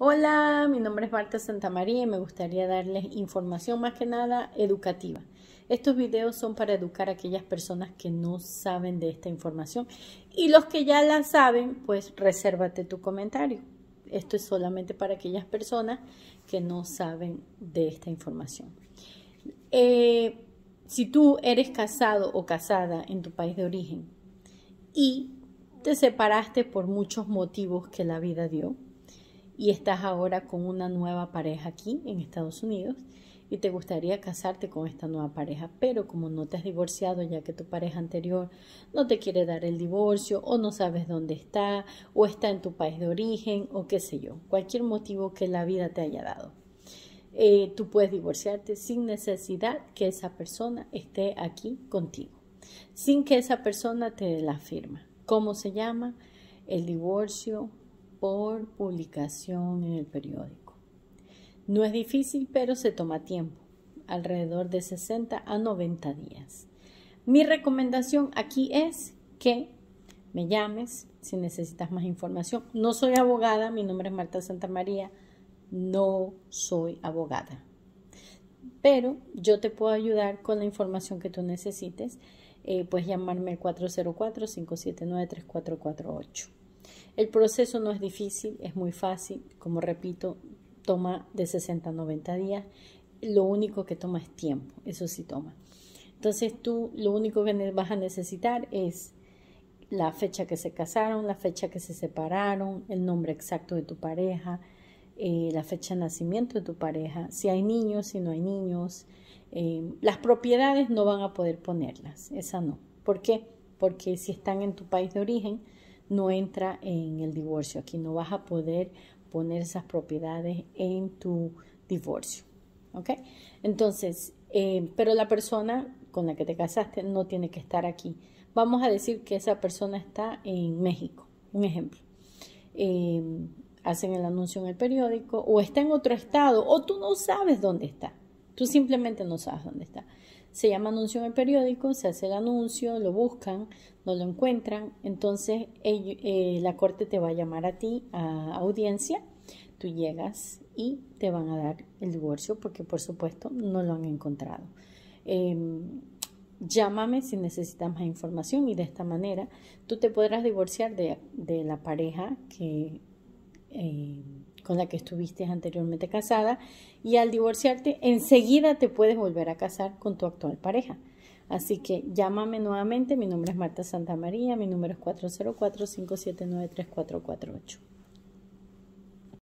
Hola, mi nombre es Marta Santamaría y me gustaría darles información más que nada educativa. Estos videos son para educar a aquellas personas que no saben de esta información y los que ya la saben, pues resérvate tu comentario. Esto es solamente para aquellas personas que no saben de esta información. Eh, si tú eres casado o casada en tu país de origen y te separaste por muchos motivos que la vida dio, y estás ahora con una nueva pareja aquí en Estados Unidos y te gustaría casarte con esta nueva pareja, pero como no te has divorciado ya que tu pareja anterior no te quiere dar el divorcio o no sabes dónde está o está en tu país de origen o qué sé yo, cualquier motivo que la vida te haya dado. Eh, tú puedes divorciarte sin necesidad que esa persona esté aquí contigo, sin que esa persona te dé la firma. ¿Cómo se llama? El divorcio por publicación en el periódico. No es difícil, pero se toma tiempo, alrededor de 60 a 90 días. Mi recomendación aquí es que me llames si necesitas más información. No soy abogada, mi nombre es Marta Santa María, no soy abogada. Pero yo te puedo ayudar con la información que tú necesites. Eh, puedes llamarme al 404-579-3448. El proceso no es difícil, es muy fácil. Como repito, toma de 60 a 90 días. Lo único que toma es tiempo, eso sí toma. Entonces tú lo único que vas a necesitar es la fecha que se casaron, la fecha que se separaron, el nombre exacto de tu pareja, eh, la fecha de nacimiento de tu pareja, si hay niños, si no hay niños. Eh, las propiedades no van a poder ponerlas, esa no. ¿Por qué? Porque si están en tu país de origen, no entra en el divorcio. Aquí no vas a poder poner esas propiedades en tu divorcio. ¿Ok? Entonces, eh, pero la persona con la que te casaste no tiene que estar aquí. Vamos a decir que esa persona está en México, un ejemplo. Eh, hacen el anuncio en el periódico o está en otro estado o tú no sabes dónde está. Tú simplemente no sabes dónde está se llama anuncio en el periódico, se hace el anuncio, lo buscan, no lo encuentran, entonces eh, la corte te va a llamar a ti a audiencia, tú llegas y te van a dar el divorcio porque por supuesto no lo han encontrado. Em, llámame si necesitas más información y de esta manera tú te podrás divorciar de, la pareja que... Con la que estuviste anteriormente casada y al divorciarte enseguida te puedes volver a casar con tu actual pareja. Así que llámame nuevamente, mi nombre es Marta Santa María, mi número es 404-579-3448.